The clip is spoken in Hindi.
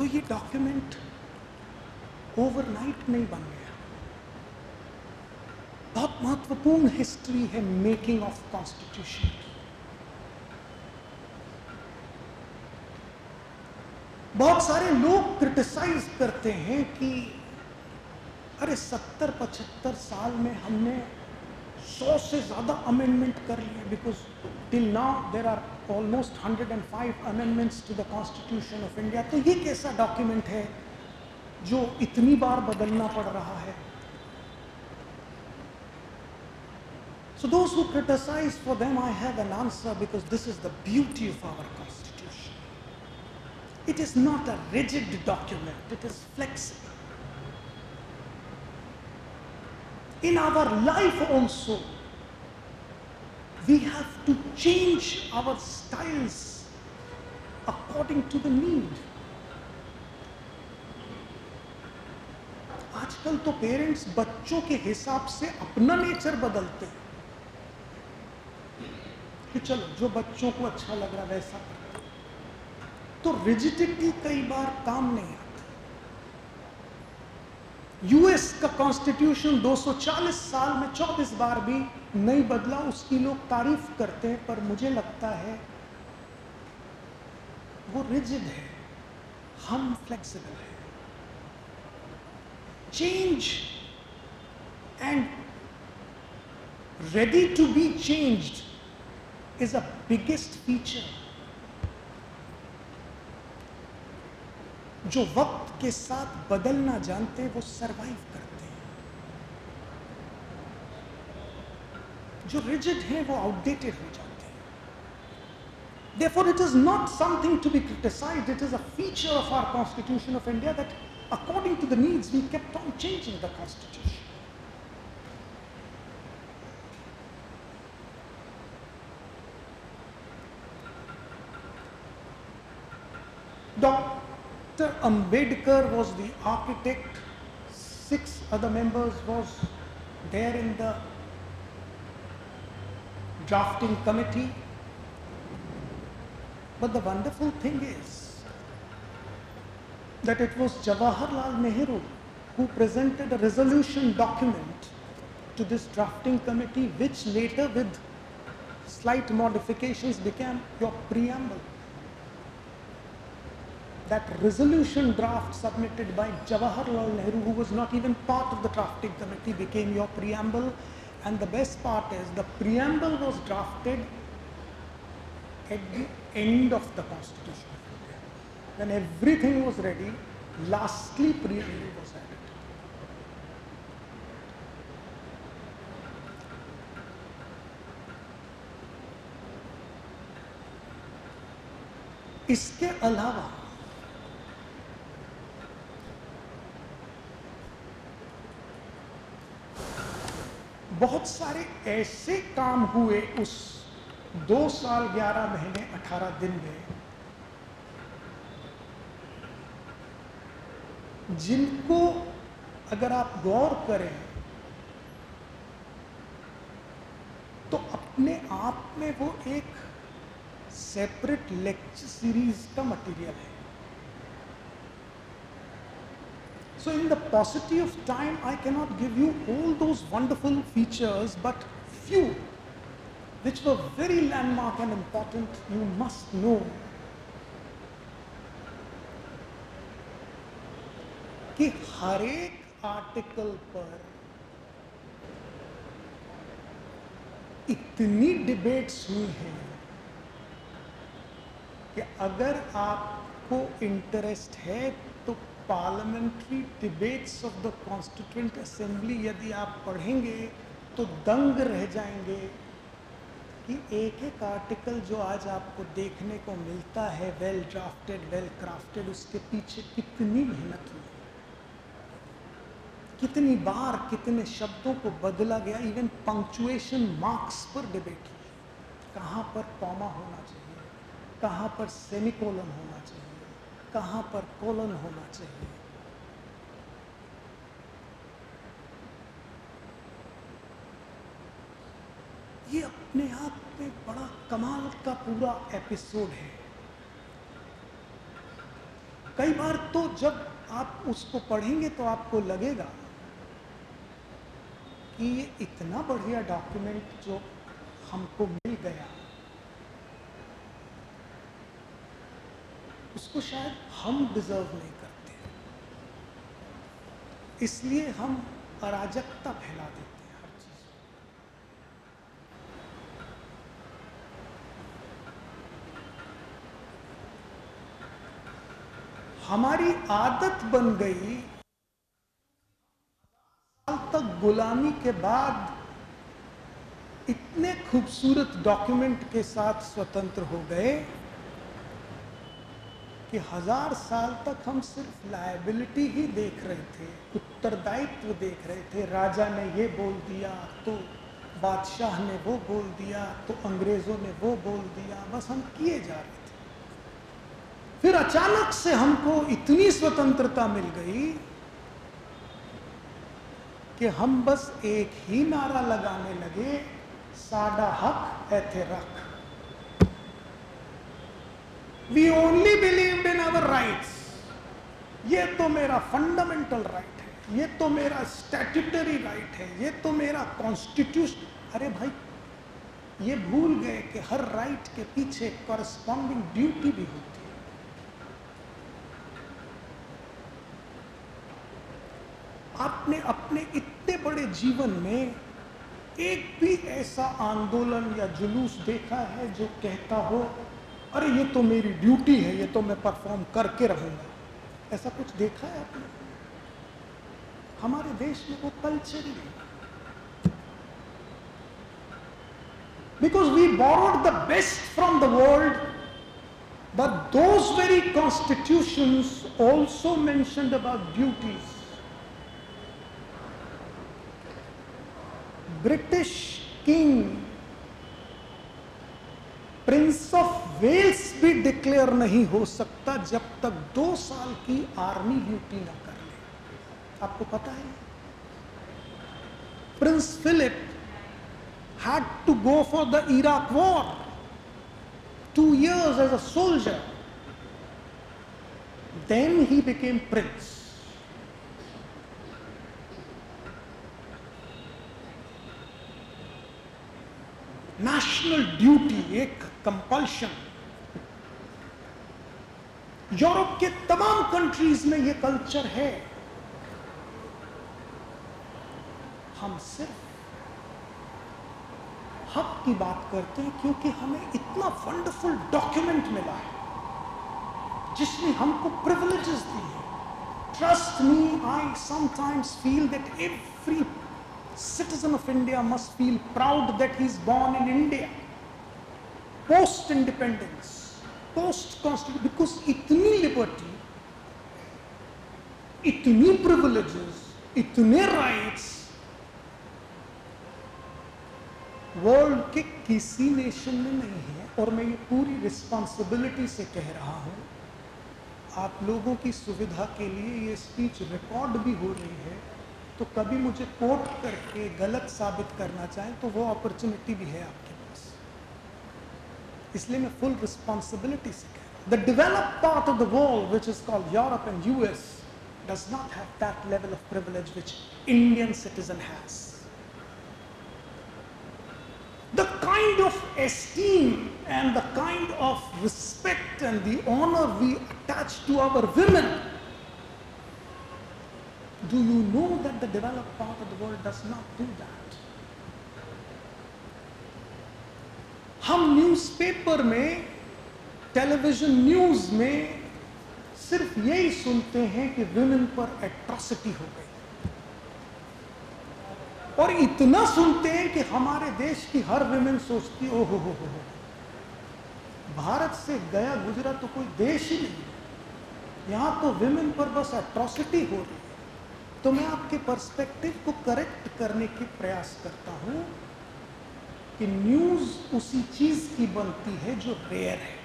तो ये डॉक्यूमेंट ओवरनाइट नहीं बन गया। बहुत महत्वपूर्ण हिस्ट्री है मेकिंग ऑफ़ कॉन्स्टिट्यूशन बहुत सारे लोग क्रिटिसाइज करते हैं कि, अरे सत्तर पचहत्तर साल में हमने सौ से ज़्यादा अमेंडमेंट कर लिए because till now there are almost hundred and five amendments to the constitution of India तो ये कैसा डॉक्यूमेंट है जो इतनी बार बदलना पड़ रहा है So those who criticize for them, I have an answer because this is the beauty of our constitution. It is not a rigid document, it is flexible. In our life also, we have to change our styles according to the need. आजकल तो पेरेंट्स बच्चों के हिसाब से अपना नेचर बदलते हैं। कि चलो जो बच्चों को अच्छा लग रहा वैसा। तो रिजिडिटी कई बार काम नहीं यूएस का कॉन्स्टिट्यूशन 240 साल में 24 बार भी नहीं बदला, उसकी लोग तारीफ़ करते हैं, पर मुझे लगता है वो रिजिड है, हम फ्लेक्सिबल है। Change and ready to be changed is a biggest feature जो वक्त के साथ बदलना जानते वो सरवाइव करते हैं। जो रिजिड है, वो आउटडेटेड हो जाते हैं। Therefore it is not something to be criticise it is a feature of our constitution of India that according to the needs we kept on changing the constitution doctor Ambedkar was the architect, six other members was there in the drafting committee. But the wonderful thing is, that it was Jawaharlal Nehru who presented a resolution document to this drafting committee, which later, with slight modifications, became your preamble That resolution draft submitted by Jawaharlal Nehru, who was not even part of the drafting committee, became your preamble. And the best part is the preamble was drafted at the end of the constitution. When everything was ready, lastly preamble was added. इसके अलावा बहुत सारे ऐसे काम हुए उस दो साल, ग्यारह महीने, अठारह दिन में, जिनको अगर आप गौर करें तो अपने आप में वो एक सेपरेट लेक्चर सीरीज़ का मटेरियल है। So in the paucity of time, I cannot give you all those wonderful features, but few which were very landmark and important, you must know. कि हर एक आर्टिकल पर इतनी डिबेट्स हुई हैं कि अगर आपको इंटरेस्ट है तो parliamentary debates of the constituent assembly यदि आप पढ़ेंगे तो दंग रह जाएँगे कि एक एक आर्टिकल जो आज आपको देखने को मिलता है वेल ड्राफ्टेड वेल क्राफ्टेड उसके पीछे कितनी मेहनत हुई। कितनी बार कितने शब्दों को बदला गया इवन पंक्चुएशन मार्क्स पर डिबेट हुई। कहाँ पर कॉमा होना चाहिए? कहाँ पर सेमिकोलन होना चाहिए? कहाँ पर कोलन होना चाहिए? ये अपने आप में बड़ा कमाल का पूरा एपिसोड है। कई बार तो जब आप उसको पढ़ेंगे तो आपको लगेगा कि ये इतना बढ़िया डॉक्यूमेंट जो हमको मिल गया। उसको शायद हम डिजर्व नहीं करते। इसलिए हम अराजकता फैला देते हैं हर चीज़ हमारी आदत बन गई तक गुलामी के बाद इतने खूबसूरत डॉक्यूमेंट के साथ स्वतंत्र हो गए। कि हज़ार साल तक हम सिर्फ़ लाइबिलिटी ही देख रहे थे, उत्तरदायित्व देख रहे थे। राजा ने ये बोल दिया तो बादशाह ने वो बोल दिया तो अंग्रेज़ों ने वो बोल दिया। बस हम किए जा रहे थे। फिर अचानक से हमको इतनी स्वतंत्रता मिल गई कि हम बस एक ही नारा लगाने लगे साडा हक ऐथे रख। We only believe in our rights ये तो मेरा फंडामेंटल राइट है. ये तो मेरा स्टैट्यूटरी राइट है. ये तो मेरा कॉन्स्टिट्यूशन अरे भाई, ये भूल गए कि हर राइट के पीछे कॉरेस्पॉन्डिंग ड्यूटी भी होती है। आपने अपने इतने बड़े जीवन में एक भी ऐसा आंदोलन या जुलूस देखा है जो कहता हो अरे, ये तो मेरी ड्यूटी है, ये तो मैं परफॉर्म करके रहूँगा। ऐसा कुछ देखा है आपने? हमारे देश में वो कल्चर ही नहीं। Because we borrowed the best from the world but those very constitutions also mentioned about duties British king prince of Wales भी डिक्लेयर नहीं हो सकता जब तक दो साल की आर्मी ड्यूटी ना कर ले। आपको पता है? Prince Philip had to go for the Iraq war two years as a soldier then he became prince national duty एक कंपल्शन यूरोप के तमाम कंट्रीज़ में यह कल्चर है। हम सिर्फ़ हक की बात करते हैं क्योंकि हमें इतना वंडरफुल डॉक्यूमेंट मिला है जिसने हमको प्रिविलेजेस दी है। Trust me I sometimes feel that every citizen of India must feel proud that he is born in India. Post independence, post constitution, because इतनी लिबर्टी इतनी privileges, इतने राइट्स वर्ल्ड के किसी नेशन में नहीं है और मैं ये पूरी रिस्पॉन्सिबिलिटी से कह रहा हूँ आप लोगों की सुविधा के लिए ये स्पीच रिकॉर्ड भी हो रही है तो कभी मुझे कोट करके गलत साबित करना चाहें तो वो अपॉर्चुनिटी भी है आपके इसलिए मैं फुल रिस्पॉन्सिबिलिटी से कह the develop part of the world which is called Europe and US does not have that level of privilege which Indian citizen has. The kind of esteem and the kind of respect and the honor we attach to our women Do you know that the developed part of the world does not do that? Newspaper में टेलीविज़न न्यूज़ में सिर्फ़ यही सुनते हैं कि विमेन पर एट्रॉसिटी हो गई। और इतना सुनते हैं कि हमारे देश की हर विमेन सोचती ओ हो हो हो। भारत से गया गुजरा तो कोई देश ही नहीं यहाँ तो विमेन पर बस एट्रॉसिटी हो रही है। तो मैं आपके पर्सपेक्टिव को करेक्ट करने के प्रयास करता हूँ। कि न्यूज़ उसी चीज़ की बनती है जो रेयर है।